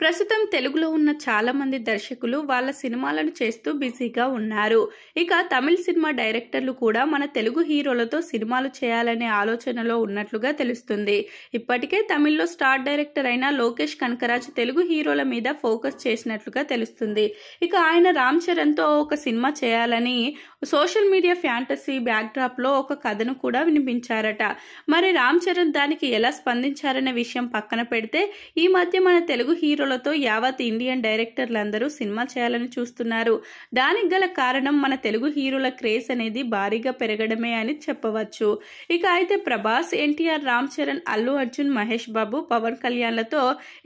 ప్రస్తుతం తెలుగులో ఉన్న చాలా మంది దర్శకులు వాళ్ళ సినిమాలను చేస్తూ బిజీగా ఉన్నారు. ఇక తమిళ సినిమా డైరెక్టర్లు కూడా మన తెలుగు హీరోలతో సినిమాలు చేయాలనే ఆలోచనలో ఉన్నట్లుగా తెలుస్తుంది. ఇప్పటికే తమిళ్ళో స్టార్ డైరెక్టర్ అయిన లోకేష్ కనకరాజ్ తెలుగు హీరోల మీద ఫోకస్ చేసినట్లుగా తెలుస్తుంది. ఇక ఆయన రామ్ చరణ్తో ఒక సినిమా చేయాలని సోషల్ మీడియా ఫ్యాంటసీ బ్యాక్డ్రాప్లో ఒక కథను కూడా వినిపించారట. మరి రామ్ చరణ్ దానికి ఎలా స్పందించారనే విషయం పక్కన పెడితే ఈ మధ్య మన తెలుగు హీరోలతో యావత్ ఇండియన్ డైరెక్టర్లందరూ సినిమా చేయాలని చూస్తున్నారు. దానికి గల కారణం మన తెలుగు హీరోల క్రేజ్ అనేది భారీగా పెరగడమే అని చెప్పవచ్చు. ఇక అయితే ప్రభాస్ ఎన్టీఆర్ రామ్ చరణ్ అల్లు అర్జున్ మహేష్ బాబు పవన్ కళ్యాణ్లతో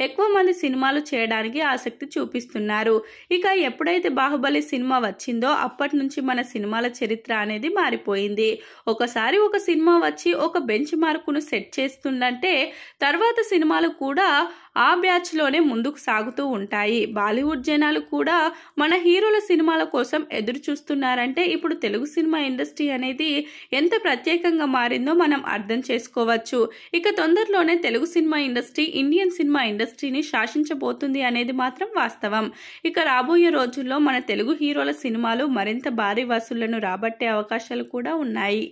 ఎక్కువ మంది సినిమాలు చేయడానికి ఆసక్తి చూపిస్తున్నారు. ఇక ఎప్పుడైతే బాహుబలి సినిమా వచ్చిందో అప్పటి నుంచి మన సినిమాల చరిత్ర అనేది మారిపోయింది. ఒకసారి ఒక సినిమా వచ్చి ఒక బెంచ్ మార్కును సెట్ చేస్తుందంటే తర్వాత సినిమాలు కూడా ఆ బ్యాచ్లోనే ముందుకు సాగుతూ ఉంటాయి. బాలీవుడ్ జనాలు కూడా మన హీరోల సినిమాల కోసం ఎదురు చూస్తున్నారంటే ఇప్పుడు తెలుగు సినిమా ఇండస్ట్రీ అనేది ఎంత ప్రత్యేకంగా మారిందో మనం అర్థం చేసుకోవచ్చు. ఇక తొందరలోనే Telugu cinema industry Indian cinema ఇండస్ట్రీని శాసించబోతుంది అనేది మాత్రం వాస్తవం. ఇక రాబోయే రోజుల్లో మన తెలుగు హీరోల సినిమాలు మరింత భారీ వసూళ్ళను రాబట్టే అవకాశాలు కూడా ఉన్నాయి.